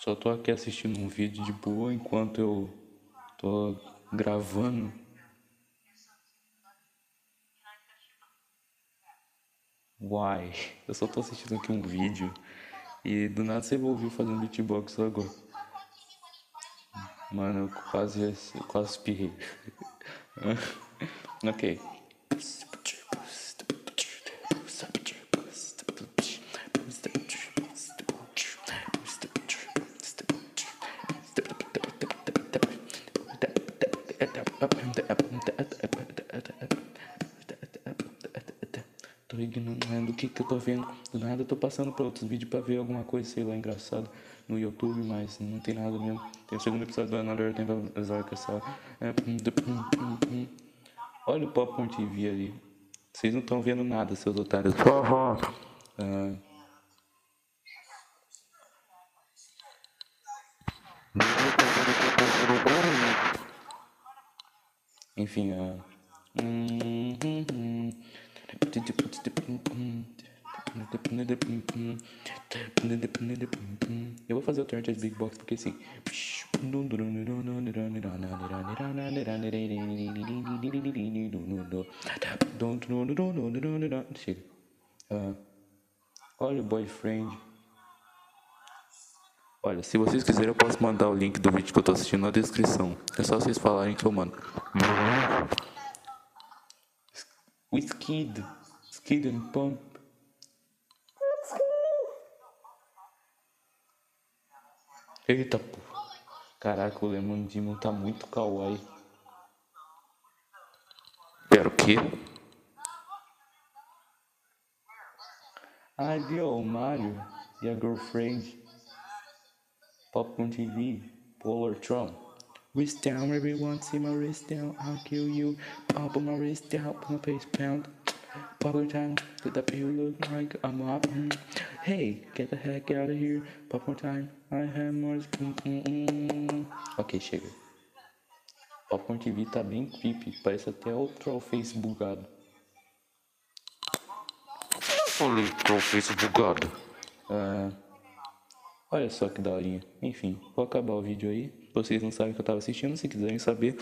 Só tô aqui assistindo um vídeo de boa enquanto eu tô gravando. Uai, eu só tô assistindo aqui um vídeo e do nada você ouviu fazendo beatbox agora. Mano, eu quase, eu quase espirrei. ok. Tô ignorando o que que eu tô vendo. Do nada eu tô passando pra outros vídeos pra ver alguma coisa, sei lá, engraçado no YouTube, mas não tem nada mesmo. Tem o segundo episódio do Another Tempo of essa. Olha o Popcorn TV ali. Vocês não estão vendo nada, seus otários. Ah, enfim, uh... eu vou fazer o turn Big Box porque assim. Chega. Uh, olha o boyfriend. Olha, se vocês quiserem, eu posso mandar o link do vídeo que eu tô assistindo na descrição. É só vocês falarem que eu mando. O Skid. Skid and Pump. Eita, pô. Caraca, o Lemon Demon tá muito kawaii. Pera, o quê? Viu, Mario e a girlfriend. Popcorn TV, Polar Tron. Wrist down, everyone, see my wrist down, I'll kill you. Pop my wrist down, my face pound. Popcorn time, get that you look like I'm up. Mm. Hey, get the heck out of here. Popcorn time, I have more. Mm. Ok, chega. Popcorn TV tá bem creepy, parece até o Trollface bugado. Eu falei Trollface bugado. Uh, Olha só que daorinha. Enfim, vou acabar o vídeo aí. Vocês não sabem o que eu tava assistindo, se quiserem saber.